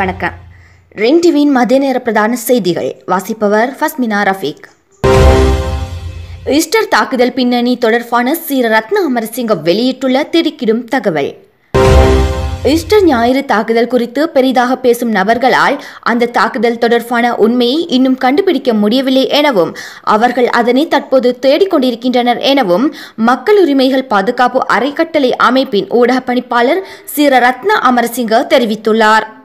வணக்கம். ரிங் டிவியின் மதிய நேர பிரதான செய்திகள். வாசிப்பவர் ஃபஸ்மினா ரஃபீக். ஈஸ்டர் தாக்குதல் பின்னணி தொடர்பான சீர ரத்ன அமரசிங்க வெளியிட்டுள்ள திடுக்கிடும் தகவல். ஈஸ்டர் ஞாயிறு தாக்குதல் குறித்து பெரிதாக பேசும் நபர்களால் அந்த தாக்குதல் தொடர்பான உண்மையை இன்னும் கண்டுபிடிக்க முடியவில்லை எனவும் அவர்கள் அதனை தற்போது தேடிக்கொண்டிருக்கின்றனர் எனவும் மக்கள் உரிமைகள் பாதுகாப்பு அறைக்கட்டளை அமைப்பின் ஊடக பணிப்பாளர் சீர ரத்ன அமரசிங்க தெரிவித்துள்ளார்.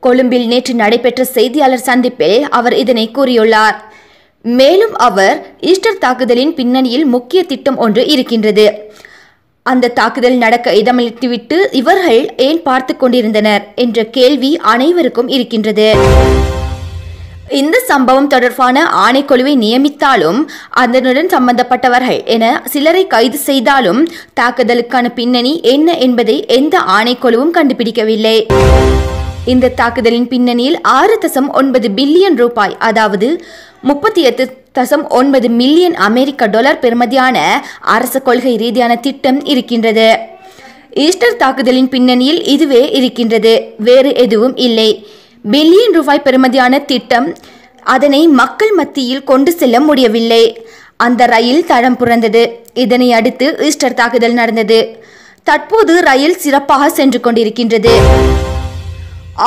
கொழும்பில் நேற்று நடைபெற்ற செய்தியாளர் சந்திப்பில் அவர் இதனை கூறியுள்ளார். மேலும் அவர் ஈஸ்டர் தாக்குதலின் பின்னணியில் முக்கிய திட்டம் ஒன்று இருக்கின்றது. அந்த தாக்குதல் நடக்க இடமளித்துவிட்டு இவர்கள் ஏன் பார்த்து கொண்டிருந்தனர்? என்ற கேள்வி அனைவருக்கும் இருக்கின்றது. இந்த சம்பவம் தொடர்பான ஆணைக்குழுவை நியமித்தாலும் அதனுடன் சம்பந்தப்பட்டவர்கள் என சிலரை கைது செய்தாலும் தாக்குதலுக்கான பின்னணி என்ன என்பதை எந்த ஆணைக்குழுவும் கண்டுபிடிக்கவில்லை. இந்த தாக்குதலின் பின்னணியில் ஆறு தசம் ஒன்பது பில்லியன் ரூபாய் அதாவது முப்பத்தி எட்டு தசம் ஒன்பது மில்லியன் அமெரிக்க டாலர் பெறுமதியான அரசு கொள்கை ரீதியான திட்டம் இருக்கின்றது. ஈஸ்டர் தாக்குதலின் பின்னணியில் இதுவே இருக்கின்றது. வேறு எதுவும் இல்லை. பில்லியன் ரூபாய் பெறுமதியான திட்டம் அதனை மக்கள் மத்தியில் கொண்டு செல்ல முடியவில்லை. அந்த ரயில் தடம் புரந்தது. இதனை அடுத்து ஈஸ்டர் தாக்குதல் நடந்தது. தற்போது ரயில் சிறப்பாக சென்று கொண்டிருக்கின்றது.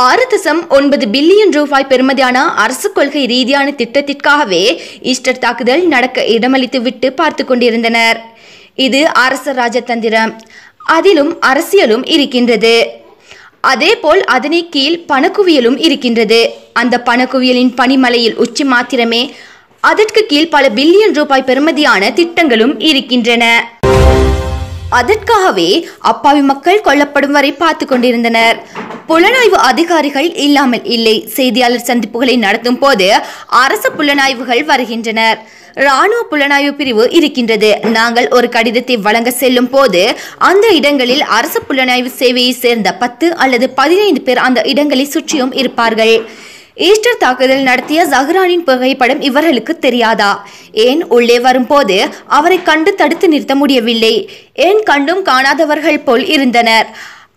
ஆறு தசம் ஒன்பது பில்லியன் ரூபாய் பெறுமதியான அரசு கொள்கை ரீதியான திட்டத்திற்காகவே ஈஸ்டர் தாக்குதல் நடக்க இடமளித்து விட்டு பார்த்து கொண்டிருந்தனர். இது அரச ராஜதந்திரம். அதிலும் அரசியலும் இருக்கின்றது. அதேபோல் அதனை கீழ் பணக்குவியலும் இருக்கின்றது. அந்த பணக்குவியலின் பனிமலையில் உச்சி மாத்திரமே அதற்கு கீழ் பல பில்லியன் ரூபாய் பெறுமதியான திட்டங்களும் இருக்கின்றன. அதற்காகவே அப்பாவி மக்கள் கொல்லப்படும் வரை பார்த்து கொண்டிருந்தனர். புலனாய்வு அதிகாரிகள் இல்லாமல் இல்லை. செய்தியாளர் சந்திப்புகளை நடத்தும் போது அரசு புலனாய்வுகள் வருகின்றனர். ராணுவ புலனாய்வு பிரிவு இருக்கின்றது. நாங்கள் ஒரு கடிதத்தை வழங்க செல்லும் போது அந்த இடங்களில் அரசு புலனாய்வு சேவையை சேர்ந்த பத்து அல்லது பதினைந்து பேர் அந்த இடங்களை சுற்றியும் இருப்பார்கள். ஈஸ்டர் தாக்குதல் நடத்திய ஜஹ்ரானின் புகைப்படம் இவர்களுக்கு தெரியாதா? ஏன் உள்ளே வரும்போது அவரை கண்டு தடுத்து நிறுத்த முடியவில்லை? ஏன் கண்டும் காணாதவர்கள் போல் இருந்தனர்?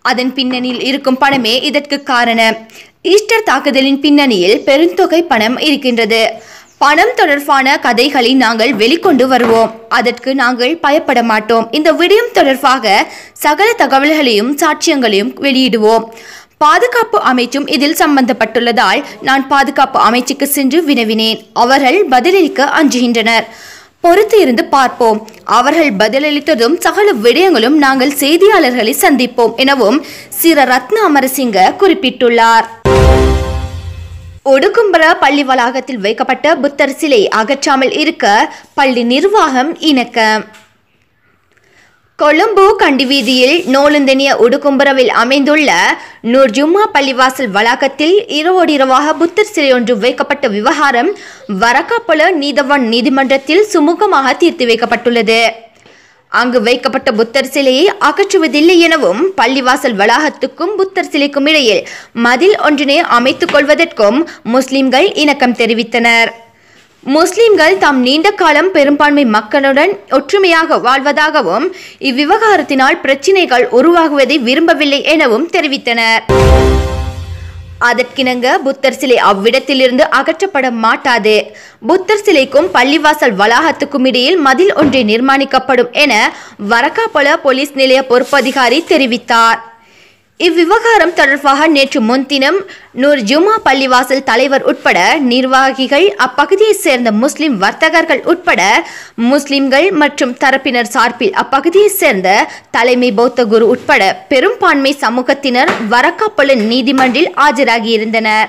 அதன் பின்னணியில் இருக்கும் பணமே இதற்கு காரணம். ஈஸ்டர் தாக்குதலின் பின்னணியில் பெருந்தொகை பணம் இருக்கின்றது. பணம் தொடர்பான கதைகளை நாங்கள் வெளிக்கொண்டு வருவோம். அதற்கு நாங்கள் பயப்பட மாட்டோம். இந்த விடயம் தொடர்பாக சகல தகவல்களையும் சாட்சியங்களையும் வெளியிடுவோம். பாதுகாப்பு அமைச்சும் இதில் சம்பந்தப்பட்டுள்ளதால் நான் பாதுகாப்பு அமைச்சுக்கு சென்று வினவினேன். அவர்கள் பதிலளிக்க அஞ்சுகின்றனர். பொறுத்து இருந்து பார்ப்போம். அவர்கள் பதிலளித்ததும் சகல விடயங்களும் நாங்கள் செய்தியாளர்களை சந்திப்போம் எனவும் சிற ரத்ன அமரசிங்க குறிப்பிட்டுள்ளார். ஒடுக்கும்பர பள்ளி வளாகத்தில் வைக்கப்பட்ட புத்தர் சிலை அகற்றாமல் இருக்க பள்ளி நிர்வாகம் இணக்கம். கொழும்பு கண்டிவீதியில் நோலுந்தனிய உடுகும்பரவில் அமைந்துள்ள நூர் ஜும்மா பள்ளிவாசல் வளாகத்தில் இரவோடு இரவாக புத்தர் சிலை ஒன்று வைக்கப்பட்ட விவகாரம் வரக்காப்பல நீதவான் நீதிமன்றத்தில் சுமூகமாக தீர்த்து வைக்கப்பட்டுள்ளது. அங்கு வைக்கப்பட்ட புத்தர் சிலையை அகற்றுவதில்லை எனவும் பள்ளிவாசல் வளாகத்துக்கும் புத்தர் சிலைக்கும் இடையில் மதில் ஒன்றினை அமைத்துக் கொள்வதற்கும் முஸ்லிம்கள் இணக்கம் தெரிவித்தனர். முஸ்லிம்கள் தாம் நீண்ட காலம் பெரும்பான்மை மக்களுடன் ஒற்றுமையாக வாழ்வதாகவும் இவ்விவகாரத்தினால் பிரச்சினைகள் உருவாகுவதை விரும்பவில்லை எனவும் தெரிவித்தனர். அதற்கிணங்க புத்தர் சிலை அவ்விடத்திலிருந்து அகற்றப்பட மாட்டாது. புத்தர் சிலைக்கும் பள்ளிவாசல் வளாகத்துக்கும் இடையில் மதில் ஒன்றை நிர்மாணிக்கப்படும் என வரக்காப்பொல போலீஸ் நிலைய பொறுப்பதிகாரி தெரிவித்தார். இவ்விவகாரம் தொடர்பாக நேற்று முன்தினம் நூர் ஜுமா பள்ளிவாசல் தலைவர் உட்பட நிர்வாகிகள் அப்பகுதியைச் சேர்ந்த முஸ்லிம் வர்த்தகர்கள் உட்பட முஸ்லிம்கள் மற்றும் தரப்பினர் சார்பில் அப்பகுதியைச் சேர்ந்த தலைமை பௌத்த குரு உட்பட பெரும்பான்மை சமூகத்தினர் வரக்காப்பொல நீதிமன்றில் ஆஜராகியிருந்தனர்.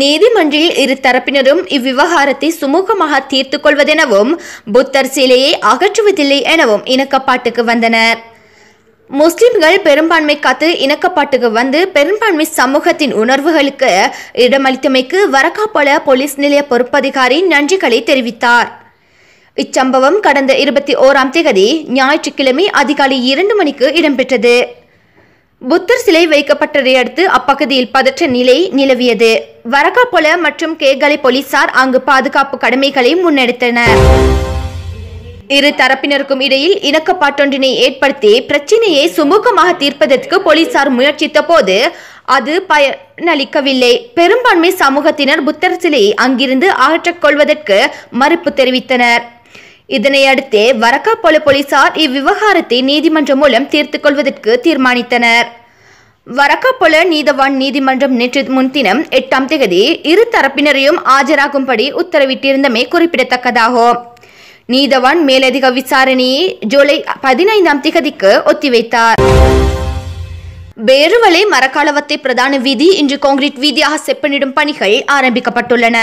நீதிமன்றில் இரு தரப்பினரும் இவ்விவகாரத்தை சுமூகமாக தீர்த்து கொள்வதெனவும் புத்தர் சிலையை அகற்றுவதில்லை எனவும் இணக்கப்பாட்டுக்கு வந்தனர். முஸ்லிம்கள் பெரும்பான்மை காத்து இணக்கப்பாட்டுக்கு வந்து பெரும்பான்மை சமூகத்தின் உணர்வுகளுக்கு இடமளித்தமைக்கு வரக்காப்பொல போலீஸ் நிலைய பொறுப்பதிகாரி நன்றிகளை தெரிவித்தார். இச்சம்பவம் கடந்த இருபத்தி ஓராம் தேதி ஞாயிற்றுக்கிழமை அதிகாலை இரண்டு மணிக்கு இடம்பெற்றது. புத்தர் சிலை வைக்கப்பட்டதை அடுத்து அப்பகுதியில் பதற்ற நிலை நிலவியது. வரக்காப்பொல மற்றும் கேகலை போலீசார் அங்கு பாதுகாப்பு கடமைகளை முன்னெடுத்தனர். இரு தரப்பினருக்கும் இடையில் இணக்கப்பாட்டொன்றினை ஏற்படுத்தி பிரச்சினையை சுமூகமாக தீர்ப்பதற்கு போலீசார் முயற்சித்த போது அது பயனளிக்கவில்லை. பெரும்பான்மை சமூகத்தினர் புத்தர் சிலையை அங்கிருந்து அகற்றக் கொள்வதற்கு மறுப்பு தெரிவித்தனர். இதனையடுத்தே வரக்காப்பொல போலீசார் இவ்விவகாரத்தை நீதிமன்றம் மூலம் தீர்த்துக் கொள்வதற்கு தீர்மானித்தனர். வரக்காப்பொல நீதவான் நீதிமன்றம் நேற்று முன்தினம் எட்டாம் தேதி இரு தரப்பினரையும் ஆஜராகும்படி உத்தரவிட்டிருந்தமை குறிப்பிடத்தக்கதாகும். நீதவான் மேலதிக விசாரணையை ஜூலை பதினைந்தாம் திகதிக்கு ஒத்திவைத்தார் பேருவலை மரக்காலவத்தை பிரதான வீதி இன்று கான்கிரீட் வீதியாக செப்பனிடும் பணிகள் ஆரம்பிக்கப்பட்டுள்ளன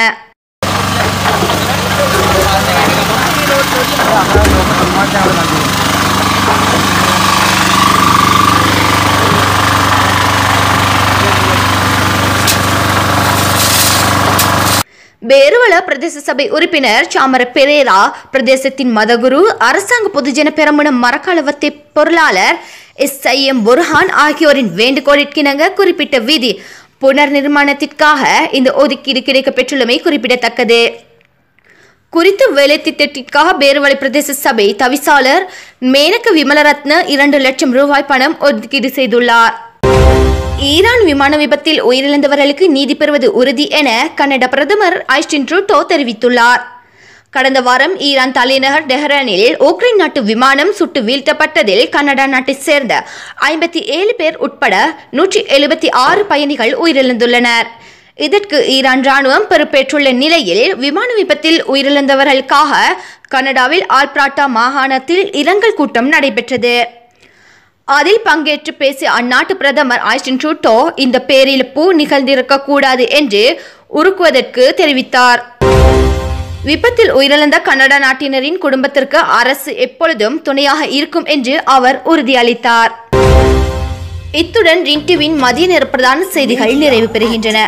பேருவல பிரதேச சபை உறுப்பினர் சாமர பெரேரா பிரதேசத்தின் மதகுரு அரசாங்க பொதுஜன பெரமுன மரக்காலவத்தை பொருளாளர் எஸ். ஐ. எம். புர்ஹான் ஆகியோரின் வேண்டுகோளிற்கிணங்க குறிப்பிட்ட வீதி புனர் நிர்மாணத்திற்காக இந்த ஒதுக்கீடு கிடைக்கப் பெற்றுள்ளமை குறிப்பிடத்தக்கது. குறித்த வேலை திட்டத்திற்காக பேருவளை பிரதேச சபை தவிசாளர் மேனக விமலரத்ன இரண்டு லட்சம் ரூபாய் பணம் ஒதுக்கீடு செய்துள்ளார். ஈரான் விமான விபத்தில் உயிரிழந்தவர்களுக்கு நீதி பெறுவது உறுதி என கனடா பிரதமர் ஐஸ்டின் ட்ரூட்டோ தெரிவித்துள்ளார். கடந்த வாரம் ஈரான் தலைநகர் டெஹ்ரானில் உக்ரைன் நாட்டு விமானம் சுட்டு வீழ்த்தப்பட்டதில் கனடா நாட்டைச் சேர்ந்த ஐம்பத்தி ஏழு பேர் உட்பட நூற்றி எழுபத்தி ஆறு பயணிகள் உயிரிழந்துள்ளனர். இதற்கு ஈரான் ராணுவம் பொறுப்பேற்றுள்ள நிலையில் விமான விபத்தில் உயிரிழந்தவர்களுக்காக கனடாவில் ஆல்பிராட்டா மாகாணத்தில் இரங்கல் கூட்டம் நடைபெற்றது. அதில் பங்கேற்று பேசிய அந்நாட்டு பிரதமர் ஆஸ்டின் ட்ரூட்டோ இந்த பேரிழப்பு நிகழ்ந்திருக்க கூடாது என்று உருக்குவதற்கு தெரிவித்தார். விபத்தில் உயிரிழந்த கனடா நாட்டினரின் குடும்பத்திற்கு அரசு எப்பொழுதும் துணையாக இருக்கும் என்று அவர் உறுதியளித்தார். இத்துடன் ரின்டுவின் மதிய நேர பிரதான செய்திகள் நிறைவு பெறுகின்றன.